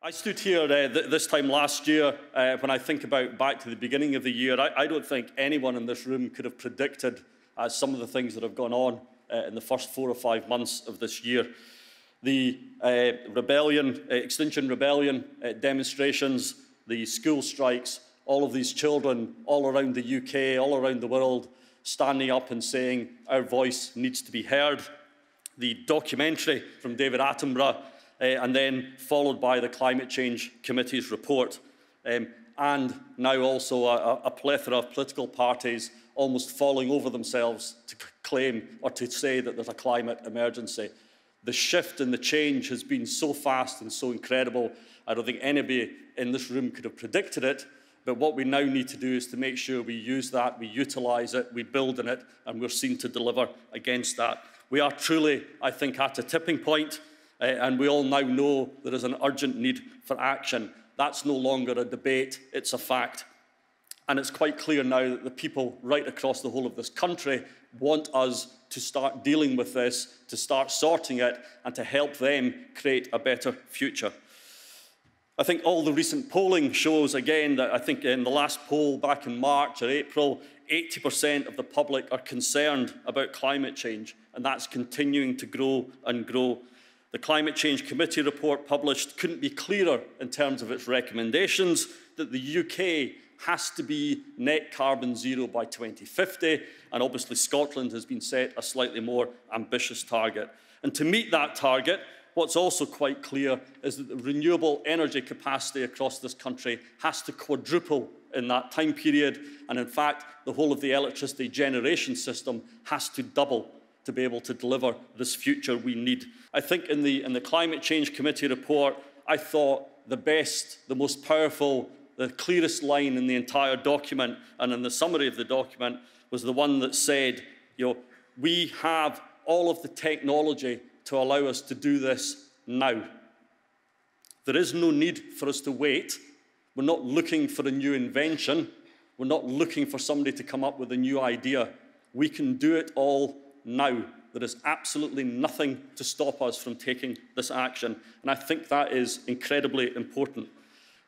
I stood here uh, th this time last year uh, when I think about back to the beginning of the year. I, I don't think anyone in this room could have predicted uh, some of the things that have gone on uh, in the first four or five months of this year. The uh, rebellion, uh, Extinction Rebellion demonstrations, the school strikes, all of these children all around the UK, all around the world, standing up and saying our voice needs to be heard. The documentary from David Attenborough, uh, and then followed by the Climate Change Committee's report. Um, and now also a, a plethora of political parties almost falling over themselves to claim or to say that there's a climate emergency. The shift and the change has been so fast and so incredible, I don't think anybody in this room could have predicted it, but what we now need to do is to make sure we use that, we utilise it, we build on it, and we're seen to deliver against that. We are truly, I think, at a tipping point, uh, and we all now know there is an urgent need for action. That's no longer a debate, it's a fact. And it's quite clear now that the people right across the whole of this country want us to start dealing with this, to start sorting it, and to help them create a better future. I think all the recent polling shows again that I think in the last poll back in March or April, 80% of the public are concerned about climate change, and that's continuing to grow and grow. The Climate Change Committee report published couldn't be clearer in terms of its recommendations that the UK has to be net carbon zero by 2050, and obviously Scotland has been set a slightly more ambitious target. And to meet that target, What's also quite clear is that the renewable energy capacity across this country has to quadruple in that time period. And in fact, the whole of the electricity generation system has to double to be able to deliver this future we need. I think in the, in the Climate Change Committee report, I thought the best, the most powerful, the clearest line in the entire document and in the summary of the document was the one that said, you know, we have all of the technology to allow us to do this now. There is no need for us to wait. We're not looking for a new invention. We're not looking for somebody to come up with a new idea. We can do it all now. There is absolutely nothing to stop us from taking this action. And I think that is incredibly important.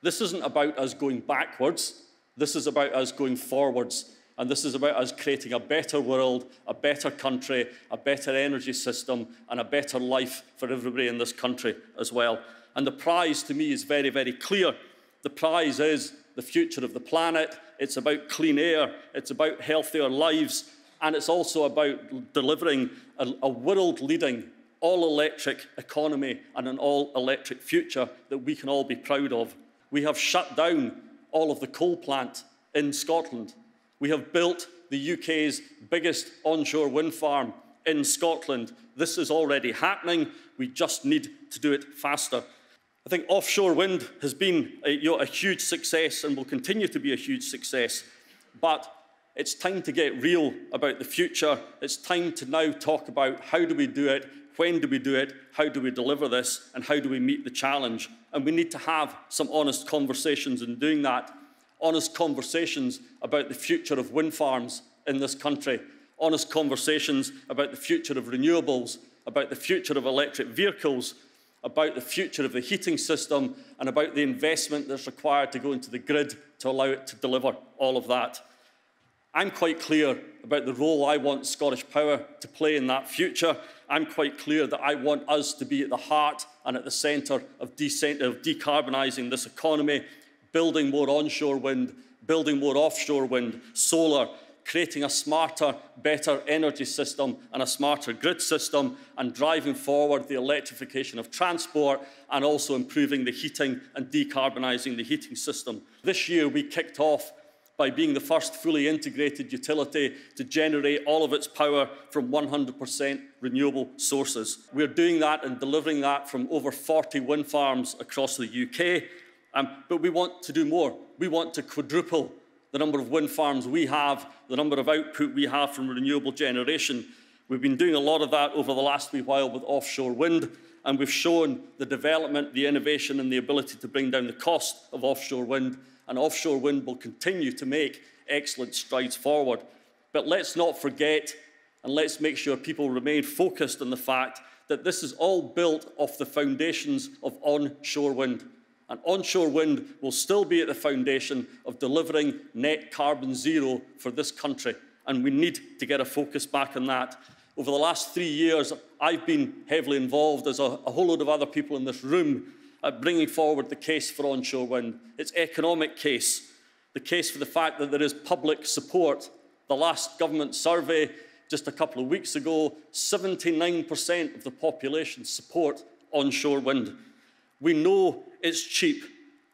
This isn't about us going backwards. This is about us going forwards and this is about us creating a better world, a better country, a better energy system, and a better life for everybody in this country as well. And the prize to me is very, very clear. The prize is the future of the planet. It's about clean air. It's about healthier lives. And it's also about delivering a, a world leading all electric economy and an all electric future that we can all be proud of. We have shut down all of the coal plant in Scotland. We have built the UK's biggest onshore wind farm in Scotland. This is already happening. We just need to do it faster. I think offshore wind has been a, you know, a huge success and will continue to be a huge success. But it's time to get real about the future. It's time to now talk about how do we do it, when do we do it, how do we deliver this, and how do we meet the challenge. And we need to have some honest conversations in doing that honest conversations about the future of wind farms in this country, honest conversations about the future of renewables, about the future of electric vehicles, about the future of the heating system, and about the investment that's required to go into the grid to allow it to deliver all of that. I'm quite clear about the role I want Scottish Power to play in that future. I'm quite clear that I want us to be at the heart and at the centre of, de of decarbonising this economy building more onshore wind, building more offshore wind, solar, creating a smarter, better energy system and a smarter grid system, and driving forward the electrification of transport and also improving the heating and decarbonising the heating system. This year, we kicked off by being the first fully integrated utility to generate all of its power from 100% renewable sources. We're doing that and delivering that from over 40 wind farms across the UK, um, but we want to do more. We want to quadruple the number of wind farms we have, the number of output we have from renewable generation. We've been doing a lot of that over the last wee while with offshore wind, and we've shown the development, the innovation, and the ability to bring down the cost of offshore wind. And offshore wind will continue to make excellent strides forward. But let's not forget, and let's make sure people remain focused on the fact that this is all built off the foundations of onshore wind. And onshore wind will still be at the foundation of delivering net carbon zero for this country. And we need to get a focus back on that. Over the last three years, I've been heavily involved, as a, a whole load of other people in this room, at bringing forward the case for onshore wind. Its economic case, the case for the fact that there is public support. The last government survey just a couple of weeks ago, 79% of the population support onshore wind. We know it's cheap.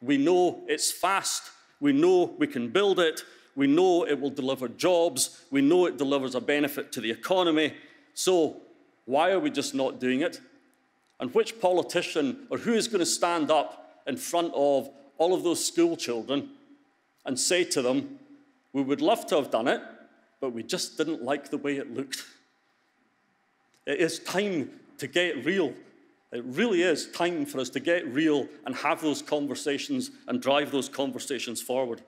We know it's fast. We know we can build it. We know it will deliver jobs. We know it delivers a benefit to the economy. So, why are we just not doing it? And which politician or who is going to stand up in front of all of those school children and say to them, We would love to have done it, but we just didn't like the way it looked? It is time to get real. It really is time for us to get real and have those conversations and drive those conversations forward.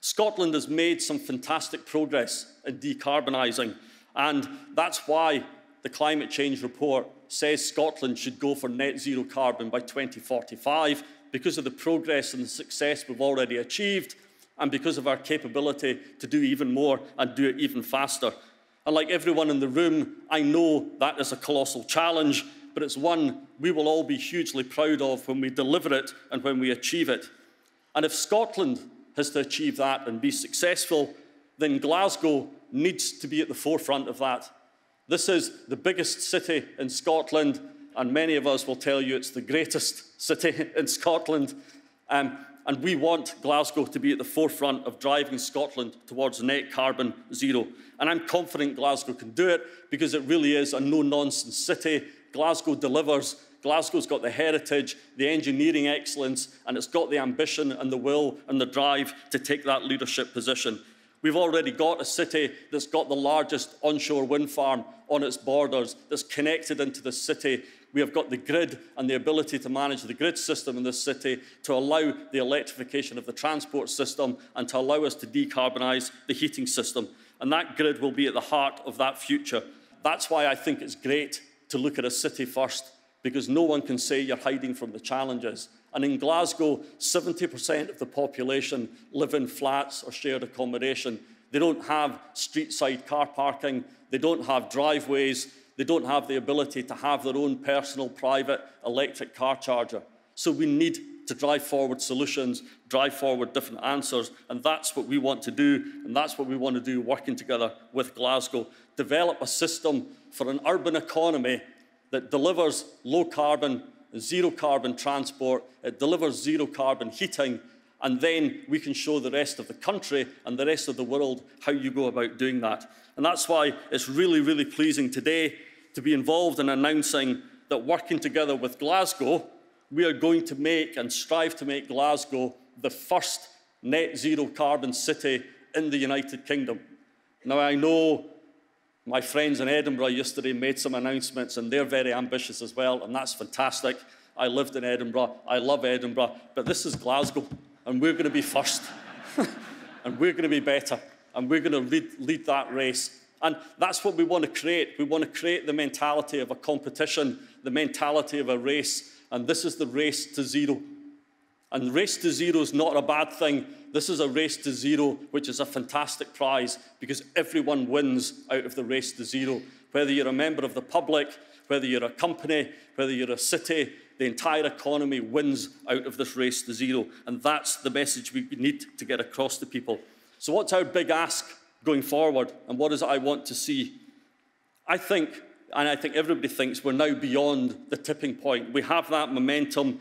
Scotland has made some fantastic progress in decarbonising, and that's why the climate change report says Scotland should go for net zero carbon by 2045 because of the progress and the success we've already achieved and because of our capability to do even more and do it even faster. And like everyone in the room, I know that is a colossal challenge, but it's one we will all be hugely proud of when we deliver it and when we achieve it. And if Scotland has to achieve that and be successful, then Glasgow needs to be at the forefront of that. This is the biggest city in Scotland, and many of us will tell you it's the greatest city in Scotland. Um, and we want Glasgow to be at the forefront of driving Scotland towards net carbon zero. And I'm confident Glasgow can do it because it really is a no nonsense city. Glasgow delivers. Glasgow's got the heritage, the engineering excellence, and it's got the ambition and the will and the drive to take that leadership position. We've already got a city that's got the largest onshore wind farm on its borders, that's connected into the city. We have got the grid and the ability to manage the grid system in this city to allow the electrification of the transport system and to allow us to decarbonise the heating system. And that grid will be at the heart of that future. That's why I think it's great to look at a city first, because no one can say you're hiding from the challenges. And in Glasgow, 70% of the population live in flats or shared accommodation. They don't have street side car parking, they don't have driveways, they don't have the ability to have their own personal private electric car charger. So we need to drive forward solutions, drive forward different answers, and that's what we want to do, and that's what we want to do working together with Glasgow develop a system for an urban economy that delivers low carbon, zero carbon transport, it delivers zero carbon heating, and then we can show the rest of the country and the rest of the world how you go about doing that. And that's why it's really, really pleasing today to be involved in announcing that working together with Glasgow, we are going to make and strive to make Glasgow the first net zero carbon city in the United Kingdom. Now, I know my friends in Edinburgh yesterday made some announcements, and they're very ambitious as well, and that's fantastic. I lived in Edinburgh, I love Edinburgh, but this is Glasgow, and we're going to be first, and we're going to be better, and we're going to lead, lead that race. And that's what we want to create. We want to create the mentality of a competition, the mentality of a race, and this is the race to zero. And race to zero is not a bad thing. This is a race to zero, which is a fantastic prize because everyone wins out of the race to zero. Whether you're a member of the public, whether you're a company, whether you're a city, the entire economy wins out of this race to zero. And that's the message we need to get across to people. So, what's our big ask going forward? And what is it I want to see? I think, and I think everybody thinks, we're now beyond the tipping point. We have that momentum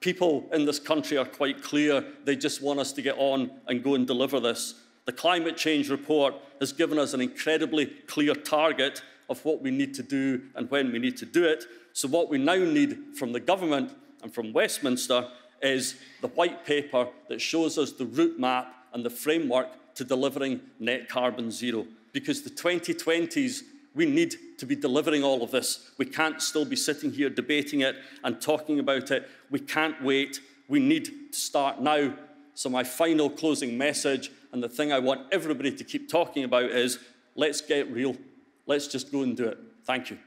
People in this country are quite clear. They just want us to get on and go and deliver this. The climate change report has given us an incredibly clear target of what we need to do and when we need to do it. So, what we now need from the government and from Westminster is the white paper that shows us the route map and the framework to delivering net carbon zero. Because the 2020s we need to be delivering all of this. We can't still be sitting here debating it and talking about it. We can't wait. We need to start now. So, my final closing message, and the thing I want everybody to keep talking about is let's get real. Let's just go and do it. Thank you.